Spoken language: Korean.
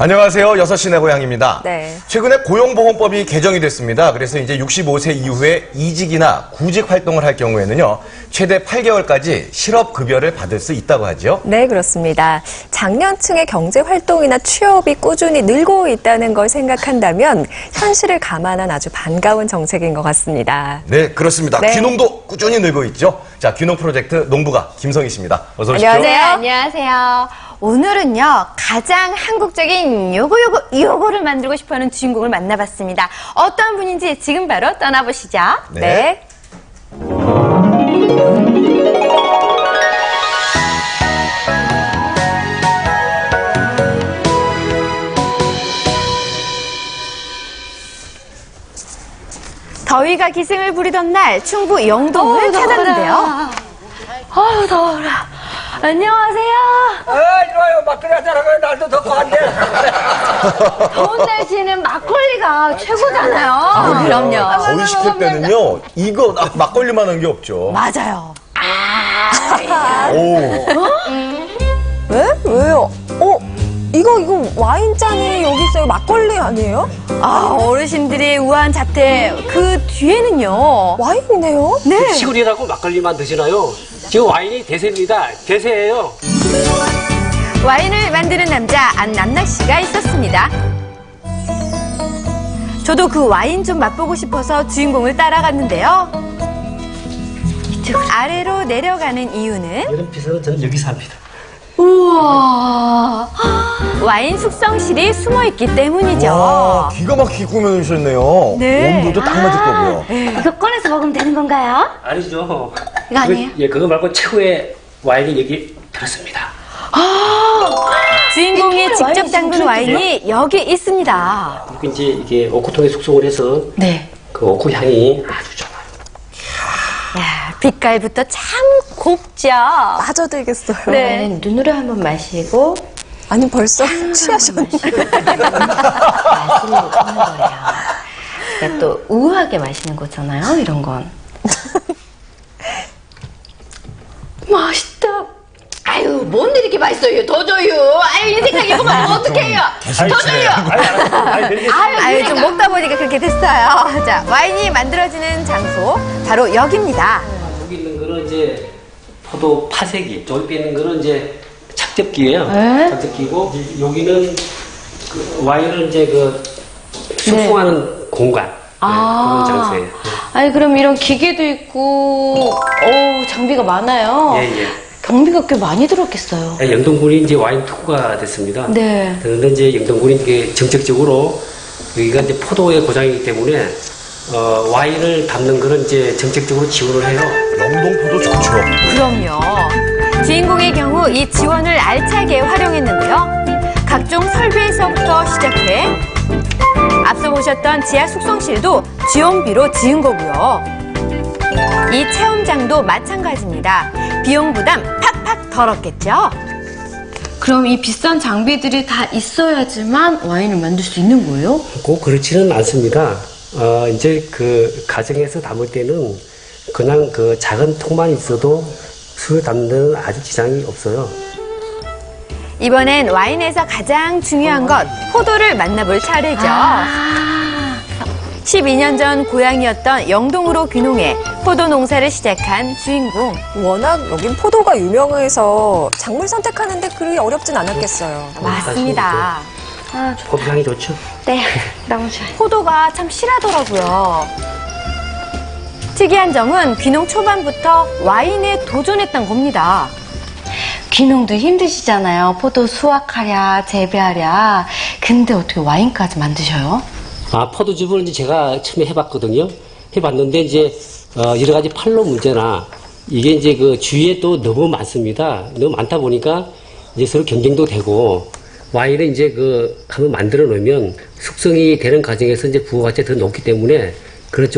안녕하세요. 6시 내 고향입니다. 네. 최근에 고용보험법이 개정이 됐습니다. 그래서 이제 65세 이후에 이직이나 구직 활동을 할 경우에는요, 최대 8개월까지 실업급여를 받을 수 있다고 하죠. 네, 그렇습니다. 장년층의 경제 활동이나 취업이 꾸준히 늘고 있다는 걸 생각한다면 현실을 감안한 아주 반가운 정책인 것 같습니다. 네, 그렇습니다. 네. 귀농도 꾸준히 늘고 있죠. 자, 귀농 프로젝트 농부가 김성희 씨입니다. 어서 오십시오. 안녕하세요. 네, 안녕하세요. 오늘은요, 가장 한국적인 요거, 요거, 요거를 만들고 싶어 하는 주인공을 만나봤습니다. 어떤 분인지 지금 바로 떠나보시죠. 네. 더위가 기승을 부리던 날, 충북 영동을 찾았는데요. 어우, 더워라. 안녕하세요. 어, 좋아요. 막걸리 한잔하고 날도 덥고 한데. 더운 날씨는 막걸리가 최고잖아요. 그럼요. 더위 식힐 때는요, 이거 아, 막걸리만 한 게 없죠. 맞아요. 오, 왜? 왜요? 어? 이거, 이거 와인잔이 여기 있어요. 막걸리 아니에요? 아, 어르신들의 우아한 자태, 그 뒤에는요. 와인이네요? 네. 시골이라고 막걸리만 드시나요? 지금 와인이 대세입니다. 대세예요. 와인을 만드는 남자 안남락 씨가 있었습니다. 저도 그 와인 좀 맛보고 싶어서 주인공을 따라갔는데요. 이쪽 아래로 내려가는 이유는 이런 피서는 저는 여기서 합니다. 우와 와인 숙성실이 숨어 있기 때문이죠. 와, 기가 막히게 꾸며주셨네요. 네. 온도도 딱 맞을 거고요. 이거 꺼내서 먹으면 되는 건가요? 아니죠. 이거 아니에요? 그, 예, 그거 말고 최고의 와인이 여기 들었습니다. 주인공이 직접 담근 와인이 여기 있습니다. 그리고 이제 이게 오크통에 숙성을 해서 네. 그 오크 향이 아주 빛깔부터 참 곱죠. 빠져들겠어요. 네. 눈으로 한번 마시고 아니, 벌써 취하셨네. 맛을 하는 거예요. 그러니까 또 우아하게 마시는 거잖아요, 이런 건. 맛있다. 아유, 뭔 이렇게 맛있어요? 더 줘요. 아유, 인생각 이거 먹으면 어떡해요? 더 줘요. 아유, 아유, 좀 먹다 보니까 그렇게 됐어요. 자, 와인이 만들어지는 장소, 바로 여기입니다. 여기 있는 거는 이제 포도 파쇄기, 저기 있는 거는 이제 착즙기예요. 네. 착즙기고 여기는 그 와인을 이제 그 숙성하는 공간 네, 아. 그런 장소예요. 아니, 그럼 이런 기계도 있고, 오, 장비가 많아요. 예, 예. 경비가 꽤 많이 들었겠어요. 예, 영동군이 이제 와인 특구가 됐습니다. 네. 그런데 이제 영동군이 이게 정책적으로 여기가 이제 포도의 고장이기 때문에 어, 와인을 담는 거는 이제 정책적으로 지원을 해요. 영동포도 좋죠. 그럼요. 주인공의 경우 이 지원을 알차게 활용했는데요. 각종 설비에서부터 시작해 앞서 보셨던 지하 숙성실도 지원비로 지은 거고요. 이 체험장도 마찬가지입니다. 비용 부담 팍팍 덜었겠죠? 그럼 이 비싼 장비들이 다 있어야지만 와인을 만들 수 있는 거예요? 꼭 그렇지는 않습니다. 어, 이제 그 가정에서 담을 때는 그냥 그 작은 통만 있어도 술을 담는 데는 아주 지장이 없어요. 이번엔 와인에서 가장 중요한 것 포도를 만나볼 차례죠. 12년 전 고향이었던 영동으로 귀농해 포도 농사를 시작한 주인공. 워낙 여긴 포도가 유명해서 작물 선택하는데 그리 어렵진 않았겠어요. 맞습니다. 포도 향이 좋죠? 네, 너무 좋아요. 포도가 참 실하더라고요. 특이한 점은 귀농 초반부터 와인에 도전했던 겁니다. 귀농도 힘드시잖아요. 포도 수확하랴, 재배하랴. 근데 어떻게 와인까지 만드셔요? 아, 포도즙을 이제 제가 처음에 해봤거든요. 해봤는데 이제 어, 여러 가지 판로 문제나 이게 이제 그 주위에 또 너무 많습니다. 너무 많다 보니까 이제 서로 경쟁도 되고 와인을 이제 그 한번 만들어 놓으면 숙성이 되는 과정에서 이제 부가가치가 더 높기 때문에 쪽